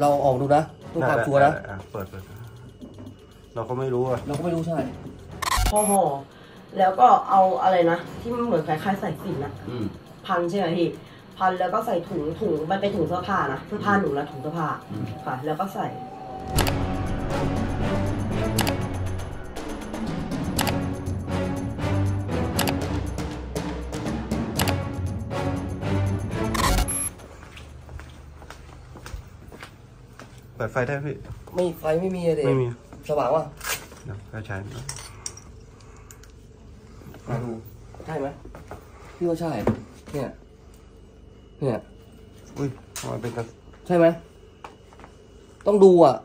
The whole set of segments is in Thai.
เราออกดูนะเพื่อความชัวร์นะได้ได้ได้เปิดเปิดเราก็ไม่รู้อะเราก็ไม่รู้ใช่พอห่อแล้วก็เอาอะไรนะ ที่มันเหมือนคล้ายๆใส่สินอะอืมพันใช่ไหมพี่พันแล้วก็ใส่ถุงถุงมันเป็นถุงเสื้อผ้านะเสื้อผ้าหนูนะถุงเสื้อผ้าอืมค่ะ แล้วก็ใส่ เปิดไฟได้ไหมพี่ ไม่ไฟไม่มีเลยไม่มี สว่างว่ะเดี๋ยวก็ใช้มาดูใช่ไหมพี่ว่าใช่ เนี่ย เนี่ย อุ้ยทำไมเป็นกันใช่ไหม ต้องดูอะ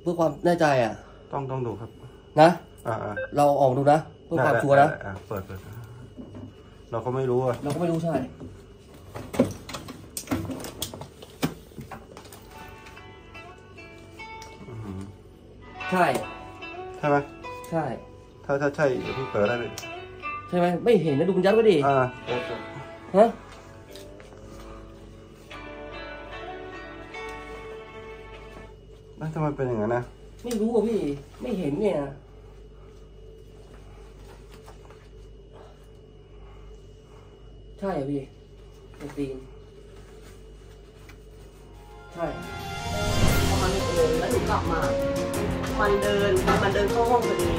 เพื่อความแน่ใจอะ ต้องต้องดูครับ นะอ่าอ่าเราออกดูนะ เพื่อความชัวร์นะได้ได้ได้เปิดเปิด เราก็ไม่รู้อะ เราก็ไม่รู้ใช่ ใช่ ใช่ไหมใช่ ถ้าถ้าใช่เดี๋ยวพี่เปิดได้เลยใช่ไหมไม่เห็นนะดูมันยัดไว้ดิอ่าเปิดเปิดฮะแล้วทำไมเป็นอย่างนั้นนะไม่รู้อะพี่ไม่เห็นเนี่ยใช่เหรอพี่เป็นตีนใช่ประมาณนี้เลยแล้วหนูกลับมา มันเดินมันเดินเข้าห้องพอดี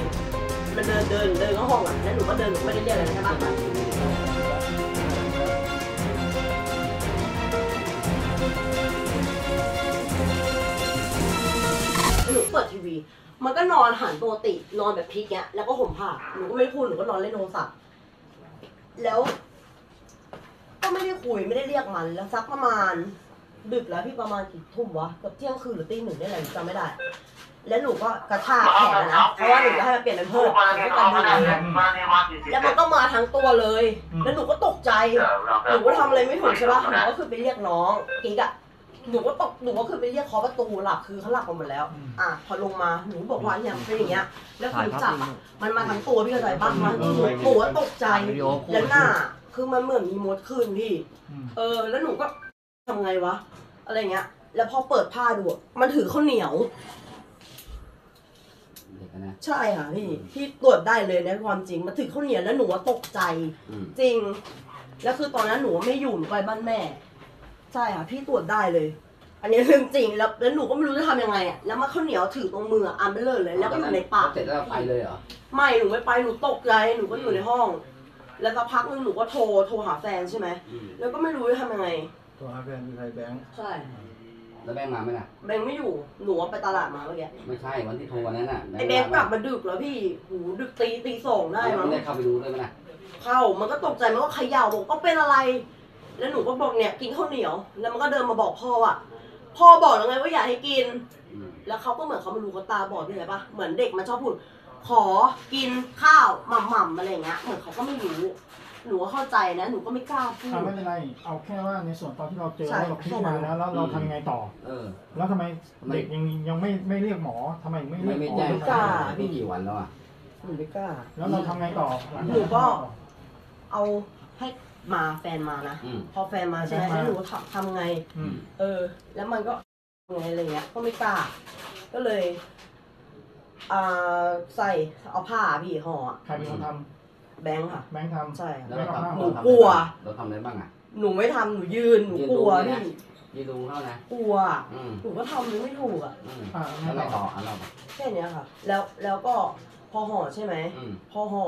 มันเดินเดินเดินเข้าห้องอะแล้วหนูก็เดินหนูไม่ได้เรียกอะไรใช่ปะหนูเปิดทีวี มันก็นอนหันตัวตินอนแบบพลิกเนี้ยแล้วก็ห่มผ้าหนูก็ไม่พูดหนูก็นอนเล่นโทรศัพท์แล้ว ก็ไม่ได้คุยไม่ได้เรียกมันแล้วสักประมาณ ดึกแล้วพี่ประมาณกี่ทุ่มวะเกือบเที่ยงคืนหรือตีหนึ่งได้แหละหนูจำไม่ได้ แล้วหนูก็กระชากแขนมันนะเพราะว่าหนูจะให้มันเปลี่ยนเป็นเพิ่มหนูก็กันดึงเลยแล้วมันก็มาทั้งตัวเลย แล้วหนูก็ตกใจหนูก็ทำอะไรไม่ถูกใช่ปะหนูก็คือไปเรียกน้องกิ๊กอะหนูก็ตกหนูก็คือไปเรียกเคาะประตูหลับคือเขาหลับกันหมดแล้ว อะพอลงมาหนูบอกว่าเนี่ยมันเป็นอย่างเงี้ย แล้วคือจับอะมันมาทั้งตัวพี่เข้าใจปะมันหนูหนูก็ตกใจแล้วหน้าคือมันเหมือนมีมดขึ้นพี่ เออ แล้วหนูก็ ทำไงวะ อะไรเงี้ย แล้วพอเปิดผ้าดูอะมันถือข้าวเหนียว เด็กอะนะ ใช่ค่ะพี่ พี่ตรวจได้เลยในความจริง มันถือข้าวเหนียวแล้วหนูว่าตกใจ อืม จริง แล้วคือตอนนั้นหนูไม่อยู่หนูไปบ้านแม่ ใช่ค่ะพี่ตรวจได้เลย อันนี้เรื่องจริง แล้วแล้วหนูก็ไม่รู้จะทำยังไงอะ แล้วมันข้าวเหนียวถือตรงมืออะอันเบลอเลย แล้วก็อยู่ในปาก เสร็จแล้วเราไปเลยเหรอ ไม่หนูไม่ไปหนูตกใจหนูก็อยู่ในห้อง แล้วสักพักนึงหนูก็โทรโทรหาแฟนใช่ไหม อืม แล้วก็ไม่รู้จะทำยังไง ตัวหาแฟนคือใครแบงค์ใช่ แล้วแบงค์มาไหมล่ะ แบงค์ไม่อยู่ หนูว่าไปตลาดมาเมื่อกี้ ไม่ใช่วันที่โทรวันนั้นน่ะไอ้แบงค์กลับมาดึกแล้วพี่หูดึกตีตีสองได้ได้มั้มั้งงได้เข้าไปดูด้วยไหมล่ะ เข้า มันก็ตกใจ มันก็เขย่าบอกก็เป็นอะไร แล้วหนูก็บอกเนี่ยกินข้าวเหนียว แล้วมันก็เดินมาบอกพ่อว่าพ่อบอกแล้วไงว่าอย่าให้กินอืมแล้วเขาก็เหมือนเขาไม่รู้เขาตาบอดพี่เลยปะเหมือนเด็กมันชอบพูด ขอกินข้าวหม่ำๆอะไรอย่างเงี้ย เหมือนเขาก็ไม่รู้ หนูก็เข้าใจนะ หนูก็ไม่กล้าพูดอ่าไม่เป็นไร เอาแค่ว่าในส่วนตอนที่เราเจอใช่แล้วเราคลิกมาแล้วแล้วเราทำยังไงต่อ เออ แล้วทำไมทำไมเด็กยังยังไม่ไม่เรียกหมอทำไมไม่เรีไม่ยกไม่หมอแจ้งไม่กล้า ไม่กี่วันแล้วอะ หนูไม่กล้า แล้วเราทำไงต่อลังจากหนูก็ เอาให้มาแฟนมานะ อืม พอแฟนมาใช่ไหมแล้วหนูทำทำไง อืม เออ แล้วมันก็ไงอะไรเงี้ย ก็ไม่กล้า ก็เลยอ่าใส่เอาผ้าพี่ห่ออะใครเป็นคนท แบงค์ค่ะำแบงค์ทำ ใช่แล้วเราทำหนูเราทำกลัว เราทำอะไรบ้างอะหนูไม่ทำหนูยืนหนูกลัวยืนดูพี่นะยืนดูเข้านะกลัว อืมหนูก็ทำไม่ถูกอะอืมอ่า แล้วไงไงต่ต่อออันเราแค่เนี้ยค่ะ แล้วแล้วก็พอห่อใช่ไหมอืมพอห่อ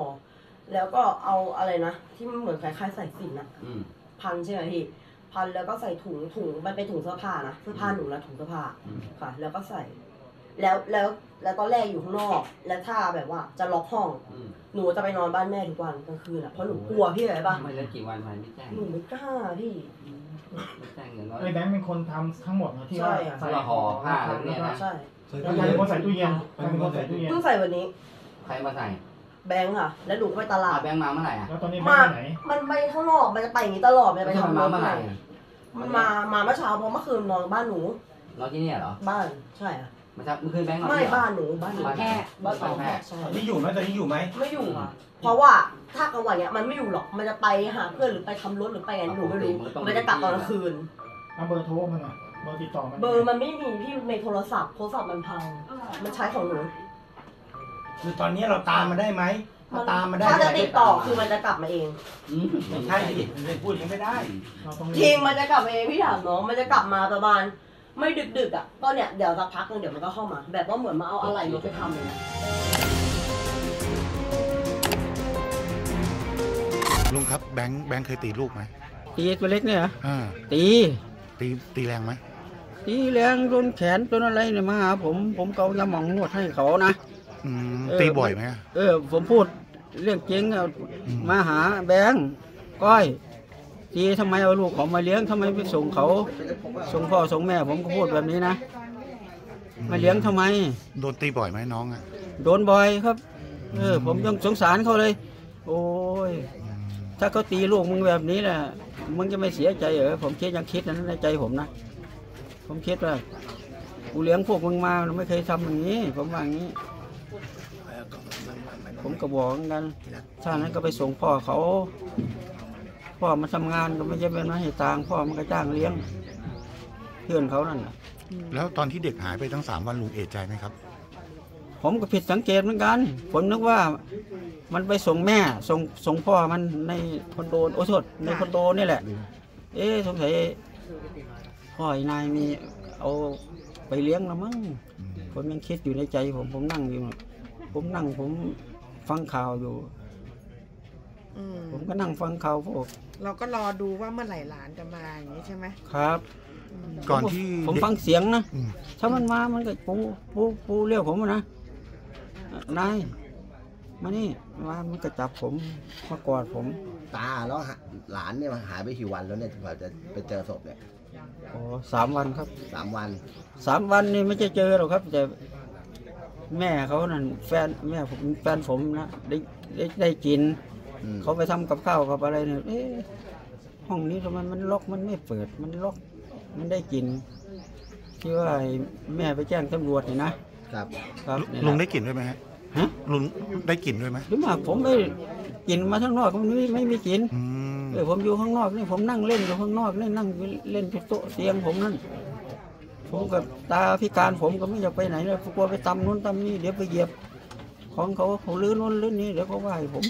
แล้วก็เอาอะไรนะที่มันเหมือนคล้ายๆใส่สินอะอืมพันใช่ไหมพี่พันแล้วก็ใส่ถุงถุงมันเป็นถุงเสื้อผ้านะเสื้อผ้าหนูนะถุงเสื้อผ้าอืมค่ะ แล้วก็ใส่ แล้วแล้วแล้วตอนแรกอยู่ข้างนอก แล้วถ้าแบบว่าจะล็อกห้อง อืมหนูจะไปนอนบ้านแม่ทุกวันกลางคืนอะเพราะหนูกลัวพี่อะไรปะไม่แล้วกี่วันทำไมไม่แจ้งหนูไม่กล้าพี่ ไม่แจ้งอย่างน้อย ไอ้แบงค์เป็นคนทำทั้งหมดนะที่ว่าใช่อะ ใส่แล้วห่อผ้าอะไรเนี่ยนะ ใช่แล้วใครเป็นคนใส่ตู้เย็นใครเป็นคนใส่ตู้เย็นเพิ่งใส่วันนี้ใครมาใส่แบงค์ค่ะ แล้วหนูก็ไปตลาอาด แบงค์มาเมื่อไหร่อะแล้วตอนนี้แบงมาค์ไปไหนมันไปข้างนอกมันจะไปอย่างนี้ตลอดมันจะไปไม่ใช่ทำมาเมื่อไหร่มันมามาเมื่อเช้าเพราะเมื่อคืนนอนบ้านหนูเราที่เนี่ยเหรอ บ้านใช่ค่ะไม่ใช่เมื่อคืนแบงค์มาไม่ที่เหรอ บ้านหนูบ้านหนูบ้านแพร่บ้านสองบ้านแพร่ใช่นี่อยู่ไหมตอนนี้อยู่ไหมไม่อยู่อะเพราะว่าถ้ากลางวันเนี้ยมันไม่อยู่หรอกมันจะไปหาเพื่อนหรือไปทำรถหรือไปไงหนูไม่รู้มันจะกลับตอนกลางคืน เอาเบอร์โทรมาหน่อยเเบอร์ติดต่อมันเบอร์มันไม่มีพี่ในโทรศัพท์โทรศัพท์มันพัง มันใช้ของหนูคือตอนนี้เราตามมาได้ไหมถ้าตามมาได้ถ้าจะเดี๋ยวติดต่อคือมันจะกลับมาเองไม่ใช่ดิไม่พูดอย่างนี้ไม่ได้ เราต้องจริงมันจะกลับมาเองพี่ถามน้องมันจะกลับมาประมาณ ไม่ดึกดึกๆอะก็เนี่ยเดี๋ยวสักพักนึงเดี๋ยวมันก็เข้ามา แบบว่าเหมือนมาเอาอะไรรถไปทำเลยนะลุงครับแบงค์แบงค์เคยตีลูกไหมตีตัวเล็กเนี่ยเหรออ่าตีตีตีแรงไหมตีแรงโดนแขนโดนอะไรเนี่ยมาหาผมผมเกายาหมองนวดให้เขานะ อืมเออ ตีบ่อยไหมอะ เออ ผมพูดเรื่องจริงอะอืม มาหาแบงค์ก้อย ตีทำไมเอาลูกเขามาเลี้ยงทำไมไม่ส่งเขาส่งพ่อส่งแม่ผมก็พูดแบบนี้นะมาเลี้ยงทำไม โดนตีบ่อยไหมน้องอะโดนบ่อยครับ เออ ผมยังสงสารเขาเลย โอ้ยอืมถ้าเขาตีลูกมึงแบบนี้แหละมึงจะไม่เสียใจเหรอผมคิดยังคิดนะในใจผมนะผมคิดว่ากูเลี้ยงพวกมึงมาไม่เคยทำอย่างนี้ ผมว่าอย่างนี้ ผมก็บอกเหมือนกันถ้านั้นก็ไปส่งพ่อเขา พ่อมาทำงานก็ไม่ใช่เป็นมาให้ตังค์พ่อมันก็จ้างเลี้ยง เพื่อนเขานั่นน่ะ แล้วตอนที่เด็กหายไปทั้งสามวันลุงเอะใจไหมครับ ผมก็ผิดสังเกตเหมือนกัน ผมนึกว่ามันไปส่งแม่ส่งส่งพ่อมันในคอนโดโอ้โทษในคอนโดนี่แหละ เอ๊ะสงสัยพ่อไอ้นายมีเอาไปเลี้ยงแล้วมั้งผมยังคิดอยู่ในใจผมผมนั่งอยู่ ผมนั่งผมฟังข่าวอยู่ อืมผมก็นั่งฟังข่าวพวกเราก็รอดูว่าเมื่อไหร่หลานจะมาอย่างนี้ใช่ไหมครับอืมก่อนที่ผมฟังเสียงนะ อืมถ้ามันมา มันก็ปูปูปูเรียกผมอะนะนายมานี่มามันก็จับผมมากอดผม ตาแล้วหาหลานเนี่ยหายไปกี่วันแล้วเนี่ยถึงกว่าจะไปเจอศพเนี่ยโอ้สามวันครับ สามวันสามวันนี่ไม่จะเจอหรอกครับ แต่ แม่เขานั่นแฟนแม่ผมแฟนผมนะได้ได้ได้กินอืม เขาไปทำกับข้าวกับอะไรเนี่ยเอ๊ะห้องนี้ทำไมมันล็อกมันไม่เปิดมันล็อกมันได้กินที่ว่าไอ้แม่ไปแจ้งตำรวจนี่นะครับ ครับนี่ลุงแหละได้กลิ่นด้วยไหมฮะฮะ ลุงได้กลิ่นด้วยไหมหรือว่าผมไม่กินมาข้างนอกมันไม่ไม่มีกินอืมเออผมอยู่ข้างนอกนี่ผมนั่งเล่นอยู่ข้างนอกนี่นั่งเล่นที่โต๊ะเตียงผมนั่นผมกับตาพิการผมก็ไม่อยากไปไหนเลยกลัวไปตำนู้นตำนี่เดี๋ยวไปเหยียบ ของเขาเขาลื้อนู้นลื้อนี่เดี๋ยวเขาว่าให้ผม